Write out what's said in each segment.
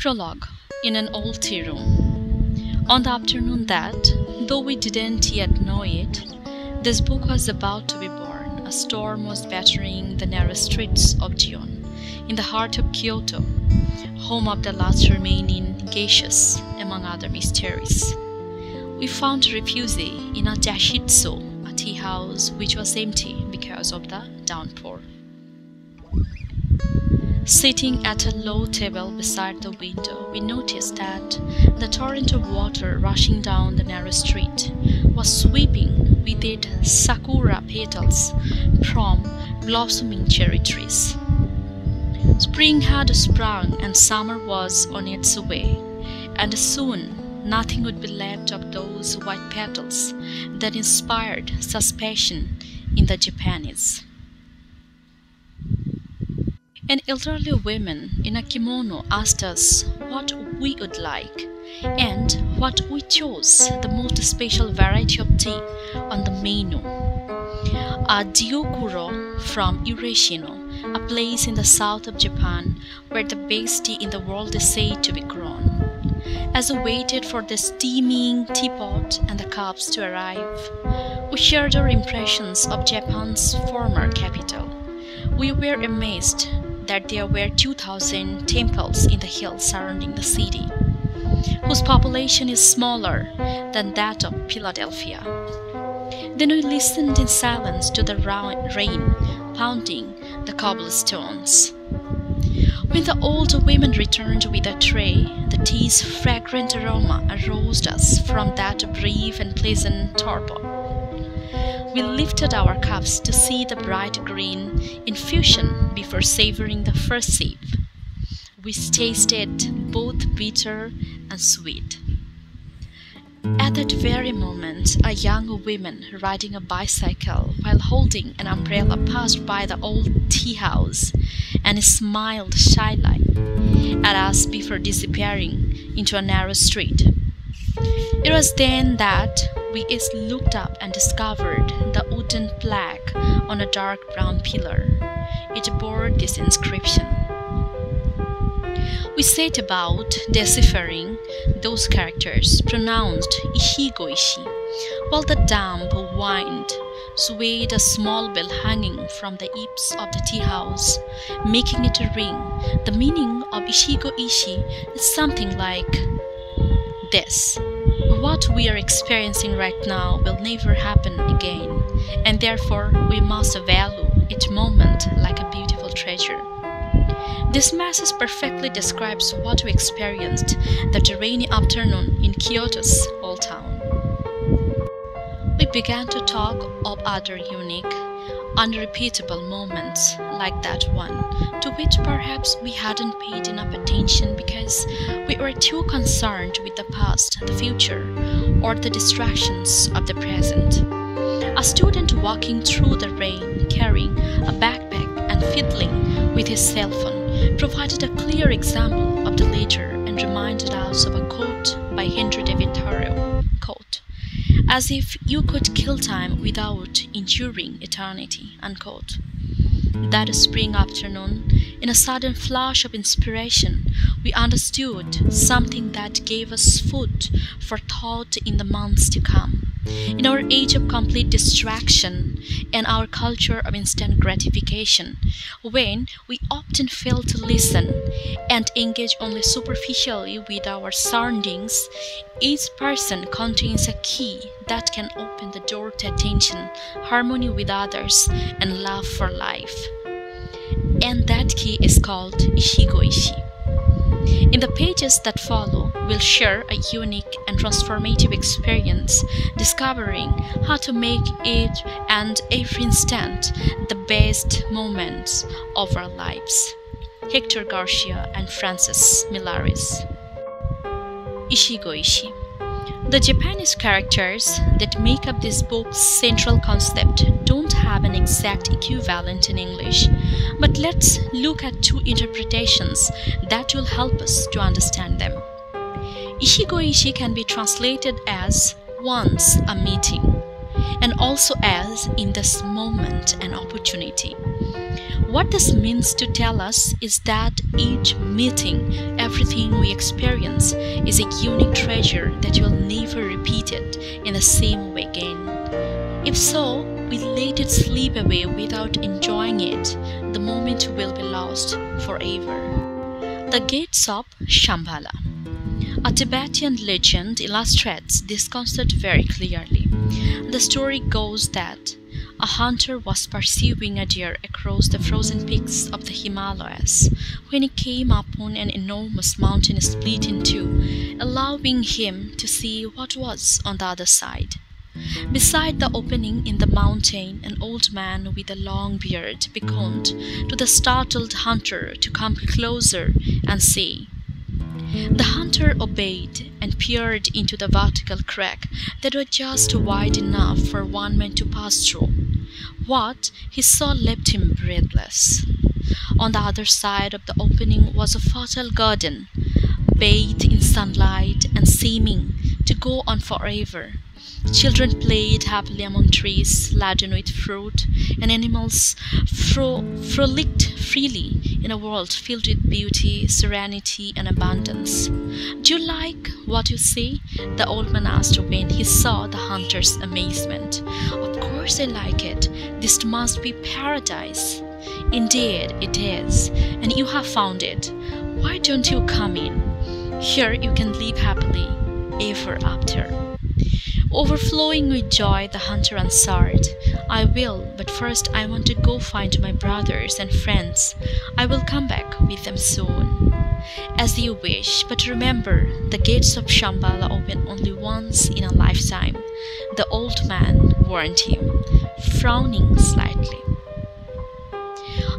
Prologue in an old tea room. On the afternoon that, though we didn't yet know it, this book was about to be born, a storm was battering the narrow streets of Gion, in the heart of Kyoto, home of the last remaining geishas, among other mysteries. We found refuge in a chashitsu, a tea house which was empty because of the downpour. Sitting at a low table beside the window, we noticed that the torrent of water rushing down the narrow street was sweeping with it sakura petals from blossoming cherry trees. Spring had sprung and summer was on its way, and soon nothing would be left of those white petals that inspired suspicion in the Japanese. An elderly woman in a kimono asked us what we would like and what we chose the most special variety of tea on the menu. A Gyokuro from Ureshino, a place in the south of Japan where the best tea in the world is said to be grown. As we waited for the steaming teapot and the cups to arrive, we shared our impressions of Japan's former capital. We were amazed that there were 2,000 temples in the hills surrounding the city, whose population is smaller than that of Philadelphia. Then we listened in silence to the rain pounding the cobblestones. When the old women returned with a tray, the tea's fragrant aroma aroused us from that brief and pleasant torpor. We lifted our cups to see the bright green infusion before savoring the first sip. We tasted both bitter and sweet. At that very moment, a young woman riding a bicycle while holding an umbrella passed by the old tea house and smiled shyly at us before disappearing into a narrow street. It was then that we looked up and discovered the wooden plaque on a dark brown pillar. It bore this inscription. We set about deciphering those characters pronounced Ichigo ichie, while the damp wind swayed a small bell hanging from the eaves of the tea house, making it ring. The meaning of Ichigo ichie is something like this what we are experiencing right now will never happen again, and therefore we must value each moment like a beautiful treasure. This message perfectly describes what we experienced that rainy afternoon in Kyoto's old town. We began to talk of other unique, unrepeatable moments like that one, to which perhaps we hadn't paid enough attention because we were too concerned with the past, the future, or the distractions of the present. A student walking through the rain carrying a backpack and fiddling with his cell phone provided a clear example of the latter and reminded us of a quote by Henry David Thoreau. As if you could kill time without enduring eternity. Unquote. That spring afternoon, in a sudden flash of inspiration, we understood something that gave us food for thought in the months to come. In our age of complete distraction and our culture of instant gratification, when we often fail to listen and engage only superficially with our surroundings, each person contains a key that can open the door to attention, harmony with others, and love for life. And that key is called Ichigo ichie. Pages that follow, we'll share a unique and transformative experience, discovering how to make each and every instant the best moments of our lives. Hector Garcia and Francis Miralles. Ishigoishi. The Japanese characters that make up this book's central concept don't have an exact equivalent in English, but let's look at two interpretations that will help us to understand them. Ichigo ichie can be translated as once a meeting and also as in this moment an opportunity. What this means to tell us is that each meeting, everything we experience, is a unique treasure that will never repeat it in the same way again. If so, we let it slip away without enjoying it, the moment will be lost forever. The Gates of Shambhala a Tibetan legend illustrates this concept very clearly. The story goes that a hunter was pursuing a deer across the frozen peaks of the Himalayas when he came upon an enormous mountain split in two, allowing him to see what was on the other side. Beside the opening in the mountain, an old man with a long beard beckoned to the startled hunter to come closer and see. The hunter obeyed and peered into the vertical crack that was just wide enough for one man to pass through. What he saw left him breathless. On the other side of the opening was a fertile garden, bathed in sunlight and seeming to go on forever. Children played happily among trees laden with fruit, and animals fro- frolicked freely in a world filled with beauty, serenity, and abundance. Do you like what you see? The old man asked when he saw the hunter's amazement. I like it. This must be paradise. Indeed, it is, and you have found it. Why don't you come in? Here you can live happily ever after. Overflowing with joy, the hunter answered, I will, but first I want to go find my brothers and friends. I will come back with them soon. As you wish, but remember, the gates of Shambhala open only once in a lifetime, the old man warned him, frowning slightly.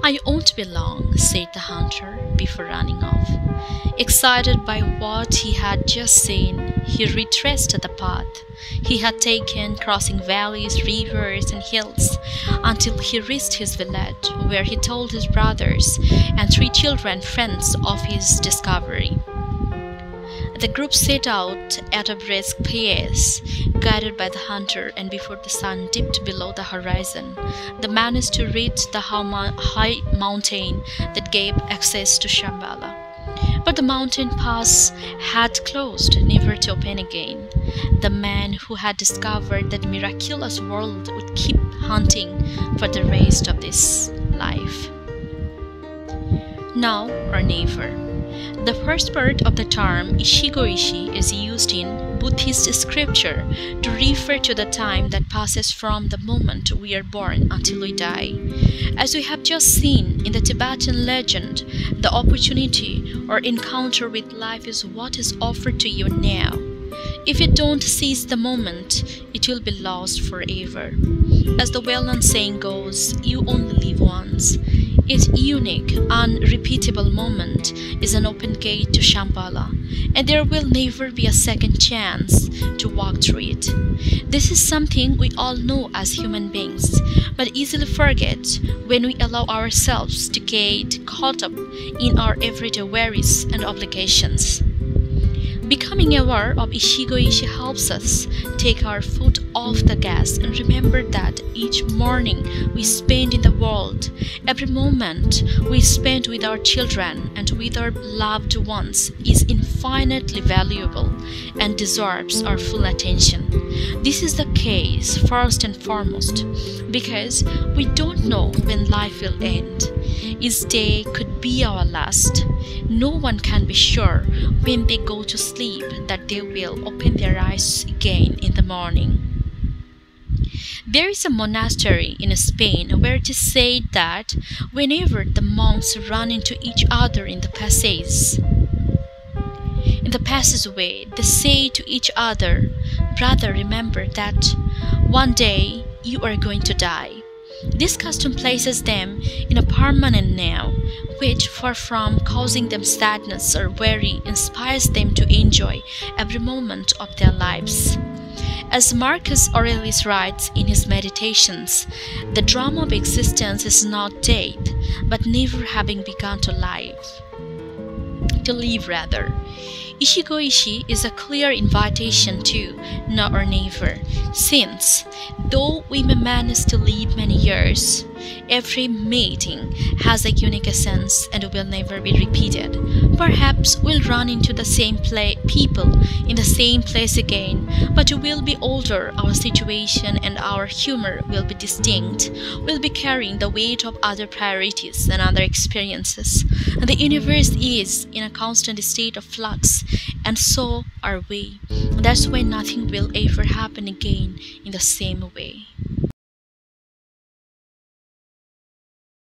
I won't be long, said the hunter before running off. Excited by what he had just seen, he retraced the path he had taken, crossing valleys, rivers, and hills, until he reached his village, where he told his brothers and three children friends of his discovery. The group set out at a brisk pace, guided by the hunter, and before the sun dipped below the horizon, they managed to reach the high mountain that gave access to Shambhala. But the mountain pass had closed, never to open again. The man who had discovered that miraculous world would keep hunting for the rest of this life. Now or never. The first part of the term Ichigo ichie is used in Buddhist scripture to refer to the time that passes from the moment we are born until we die. As we have just seen in the Tibetan legend, the opportunity or encounter with life is what is offered to you now. If you don't seize the moment, it will be lost forever. As the well known saying goes, you only live once. Its unique, unrepeatable moment is an open gate to Shambhala, and there will never be a second chance to walk through it. This is something we all know as human beings, but easily forget when we allow ourselves to get caught up in our everyday worries and obligations. Becoming aware of Ichigo ichie helps us take our foot off the gas and remember that each morning we spend in the world, every moment we spend with our children and with our loved ones is infinitely valuable and deserves our full attention. This is the case first and foremost because we don't know when life will end. Each day could be our last. No one can be sure when they go to sleep that they will open their eyes again in the morning. There is a monastery in Spain where it is said that whenever the monks run into each other in the passage, in the passageway, they say to each other, Brother, remember that one day you are going to die. This custom places them in a permanent now, which, far from causing them sadness or worry, inspires them to enjoy every moment of their lives. As Marcus Aurelius writes in his Meditations, the drama of existence is not death, but never having begun to live. To live, rather. Ichigo ichie is a clear invitation to now or never, since though we may manage to live many years, Every mating has a unique essence and will never be repeated. Perhaps we'll run into the same people in the same place again, but we'll be older, our situation and our humor will be distinct. We'll be carrying the weight of other priorities and other experiences. And the universe is in a constant state of flux, and so are we. That's why nothing will ever happen again in the same way.